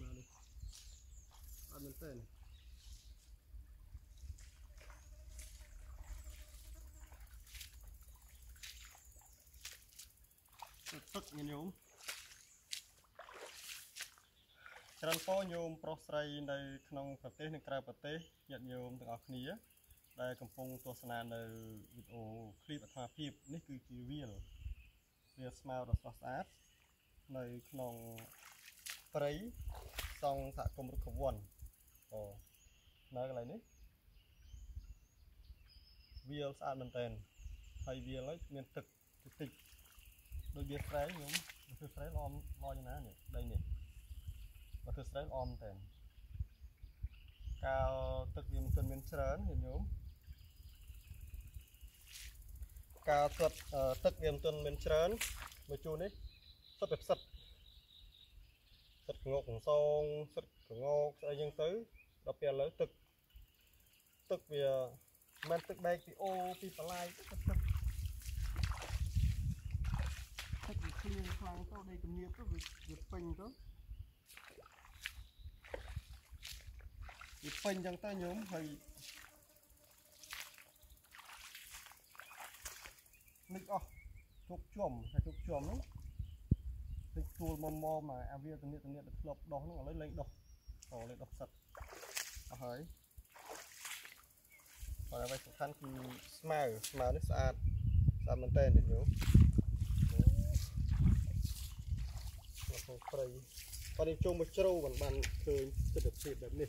មកនេះអត់មែនទេទឹកទឹកញញោមច្រើនពោញោមប្រុសស្រីនៅក្នុងប្រទេសនិងក្រៅប្រទេសញាតិញោមទាំងអស់គ្នា ដែលកំពុងទស្សនានៅវីដេអូឃ្លីបអត្ថភាពនេះគឺជាវាលវាស្មៅដ៏ស្រស់ស្អាតនៅក្នុងព្រៃ សង់សហគមន៍រុក្ខវ័នអូនៅកន្លែងនេះវាលស្អាតមែនតើហើយវាលហើយមានទឹកតិចតិចដូចវាស្រែខ្ញុំវាធ្វើស្រែល្អល្អយ៉ាងណានេះដីនេះបើធ្វើស្រែល្អមែនតើកាលទឹកវាមិនទាន់មានច្រើនញាតិញោមកាលទឹកទឹកវាមិនទាន់មានច្រើនមួយជួរនេះសុទ្ធតែផ្សិតសិត កងកងសងសិតកងកស្អីចឹងទៅដល់ពេលឥឡូវទឹកទឹកវាមិនទឹកបែកពីអូពីបន្លាយទឹកទឹកទឹកវាគ្លៀងខ្លាំងទៅដីទំនាបទៅវាវាពេញទៅវាពេញចឹងទៅញោមហើយនឹកអស់ជោគជុំតែជោគជុំហ្នឹង តិចទួលមុំមុំមកអាវាទំនៀកទំនៀកទៅធ្លាប់ដោះហ្នឹងឥឡូវលែងដោះអូលែងដោះផ្សិតអស់ហើយបើអ្វីសំខាន់គឺស្មៅស្មៅនេះស្អាតស្អាតមែនតើនេះយោមកក្នុងព្រៃបើនេះចូលមកជ្រៅមិនបានឃើញទិដ្ឋភាពបែបនេះ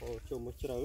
អូចូលមកជ្រៅ